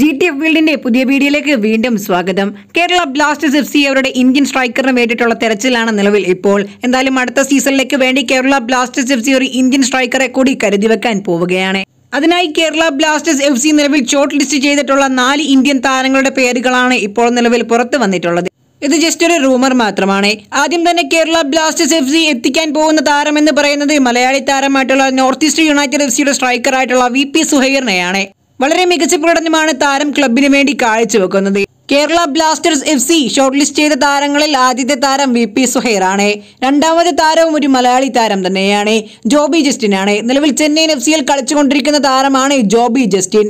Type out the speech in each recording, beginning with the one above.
G T F ഫീൽഡിന്റെ പുതിയ വീഡിയോയിലേക്ക് വീണ്ടും സ്വാഗതം. കേരള ബ്ലാസ്റ്റേഴ്സ് എഫ് സി അവരുടെ ഇന്ത്യൻ സ്ട്രൈക്കറിന് വേണ്ടിയിട്ടുള്ള തെരച്ചിലാണ് നിലവിൽ ഇപ്പോൾ. എന്തായാലും അടുത്ത സീസണിലേക്ക് വേണ്ടി കേരള ബ്ലാസ്റ്റേഴ്സ് എഫ് സി ഒരു ഇന്ത്യൻ സ്ട്രൈക്കറെ കൂടി കരുതി വെക്കാൻ പോവുകയാണ്. അതിനായി കേരള ബ്ലാസ്റ്റേഴ്സ് എഫ് സി നിലവിൽ ഷോർട്ട് ലിസ്റ്റ് ചെയ്തിട്ടുള്ള നാല് ഇന്ത്യൻ താരങ്ങളുടെ പേരുകളാണ് ഇപ്പോൾ നിലവിൽ പുറത്തു വന്നിട്ടുള്ളത്. ഇത് ജസ്റ്റ് ഒരു റൂമർ മാത്രമാണ്. ആദ്യം തന്നെ കേരള ബ്ലാസ്റ്റേഴ്സ് എഫ് സി എത്തിക്കാൻ പോകുന്ന താരം എന്ന് പറയുന്നത് മലയാളി താരമായിട്ടുള്ള നോർത്ത് ഈസ്റ്റ് യുണൈറ്റഡ് എഫ് സിയുടെ സ്ട്രൈക്കറായിട്ടുള്ള വി പി സുഹൈറിനെയാണ്. വളരെ മികച്ച പ്രകടനമാണ് താരം ക്ലബിന് വേണ്ടി കാഴ്ചവെക്കുന്നത്. Kerala blasters F C shortlist ചെയ്ത താരങ്ങളിൽ ആദ്യത്തെ താരം വി പി സുഹൈറാണ്. രണ്ടാമത്തെ താരവും ഒരു മലയാളി താരം തന്നെയാണ്. ജോബി ജസ്റ്റിൻ ആണ് നിലവിൽ ചെന്നൈയിൻ എഫ് സിയിൽ കളിച്ചുകൊണ്ടിരിക്കുന്ന താരമാണ് ജോബി ജസ്റ്റിൻ.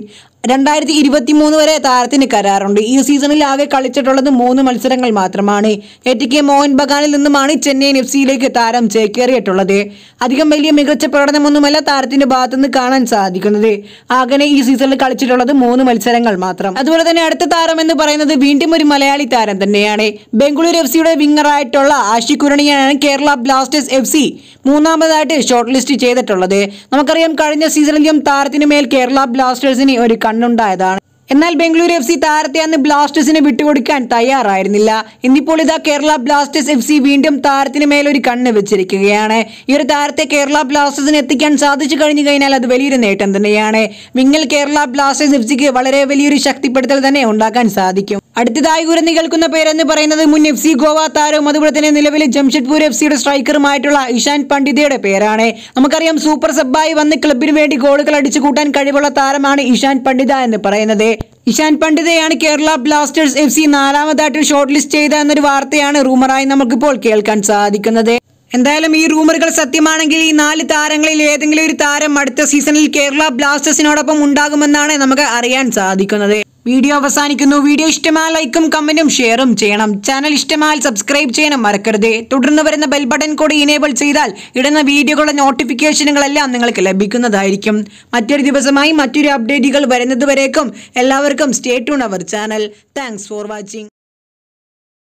രണ്ടായിരത്തി ഇരുപത്തി മൂന്ന് വരെ താരത്തിന് കരാറുണ്ട്. ഈ സീസണിൽ ആകെ കളിച്ചിട്ടുള്ളത് മൂന്ന് മത്സരങ്ങൾ മാത്രമാണ്. എ ടി കെ മോഹൻ ബഗാനിൽ നിന്നുമാണ് ചെന്നൈയിൻ എഫ് സിയിലേക്ക് താരം ചേക്കേറിയിട്ടുള്ളത്. അധികം വലിയ മികച്ച പ്രകടനമൊന്നുമല്ല താരത്തിന്റെ ഭാഗത്തുനിന്ന് കാണാൻ സാധിക്കുന്നത്. ആകെ ഈ സീസണിൽ കളിച്ചിട്ടുള്ളത് മൂന്ന് മത്സരങ്ങൾ മാത്രം. അതുപോലെ തന്നെ അടുത്ത താരം എന്ന് പറയുന്നത് വീണ്ടും ഒരു മലയാളി താരം തന്നെയാണ്. ബംഗളൂരു എഫ് സിയുടെ വിങ്ങറായിട്ടുള്ള ആഷി കുരണിയാണ് കേരള ബ്ലാസ്റ്റേഴ്സ് എഫ് സി മൂന്നാമതായിട്ട് ഷോർട്ട് ലിസ്റ്റ് ചെയ്തിട്ടുള്ളത്. നമുക്കറിയാം കഴിഞ്ഞ സീസണിലും താരത്തിന് മേൽ കേരള ബ്ലാസ്റ്റേഴ്സിന് ഒരു കണ്ണുണ്ടായതാണ്. എന്നാൽ ബംഗളൂരു എഫ് സി താരത്തെ അന്ന് ബ്ലാസ്റ്റേഴ്സിന് വിട്ടുകൊടുക്കാൻ തയ്യാറായിരുന്നില്ല. ഇന്നിപ്പോൾ ഇതാ കേരള ബ്ലാസ്റ്റേഴ്സ് എഫ് സി വീണ്ടും താരത്തിന് മേലൊരു കണ്ണ് വെച്ചിരിക്കുകയാണ്. ഈ ഒരു താരത്തെ കേരള ബ്ലാസ്റ്റേഴ്സിന് എത്തിക്കാൻ സാധിച്ചു കഴിഞ്ഞു കഴിഞ്ഞാൽ അത് വലിയൊരു നേട്ടം തന്നെയാണ്. വിങ്ങൽ കേരള ബ്ലാസ്റ്റേഴ്സ് എഫ് സിക്ക് വളരെ വലിയൊരു ശക്തിപ്പെടുത്തൽ തന്നെ ഉണ്ടാക്കാൻ സാധിക്കും. അടുത്തതായി ഉയർന്നു കേൾക്കുന്ന പേരെന്ന് പറയുന്നത് മുൻ എഫ് സി ഗോവ താരവും അതുപോലെ തന്നെ നിലവിലെ ജംഷഡ്പൂർ എഫ് സിയുടെ സ്ട്രൈക്കറുമായിട്ടുള്ള ഇഷാൻ പണ്ഡിതയുടെ പേരാണ്. നമുക്കറിയാം സൂപ്പർ സബ്ബായി വന്ന് ക്ലബിന് വേണ്ടി ഗോളുകൾ അടിച്ചു കൂട്ടാൻ കഴിവുള്ള താരമാണ് ഇഷാൻ പണ്ഡിത എന്ന് പറയുന്നത്. ഇഷാൻ പണ്ഡിതയാണ് കേരള ബ്ലാസ്റ്റേഴ്സ് എഫ് സി നാലാമതായിട്ട് ഷോർട്ട് ലിസ്റ്റ് ചെയ്ത എന്നൊരു വാർത്തയാണ് റൂമറായി നമുക്കിപ്പോൾ കേൾക്കാൻ സാധിക്കുന്നത്. എന്തായാലും ഈ റൂമറുകൾ സത്യമാണെങ്കിൽ ഈ നാല് താരങ്ങളിൽ ഏതെങ്കിലും ഒരു താരം അടുത്ത സീസണിൽ കേരള ബ്ലാസ്റ്റേഴ്സിനോടൊപ്പം ഉണ്ടാകുമെന്നാണ് നമുക്ക് അറിയാൻ സാധിക്കുന്നത്. വീഡിയോ അവസാനിക്കുന്നു. വീഡിയോ ഇഷ്ടമായ ലൈക്കും കമന്റും ഷെയറും ചെയ്യണം. ചാനൽ ഇഷ്ടമായാൽ സബ്സ്ക്രൈബ് ചെയ്യണം മറക്കരുത്. തുടർന്ന് വരുന്ന ബെൽ ബട്ടൺ കൂടി ഇനേബിൾ ചെയ്താൽ ഇടുന്ന വീഡിയോകളുടെ നോട്ടിഫിക്കേഷനുകളെല്ലാം നിങ്ങൾക്ക് ലഭിക്കുന്നതായിരിക്കും. മറ്റൊരു ദിവസമായി മറ്റൊരു അപ്ഡേറ്റുകൾ വരുന്നതുവരേക്കും എല്ലാവർക്കും stay tuned our channel thanks for watching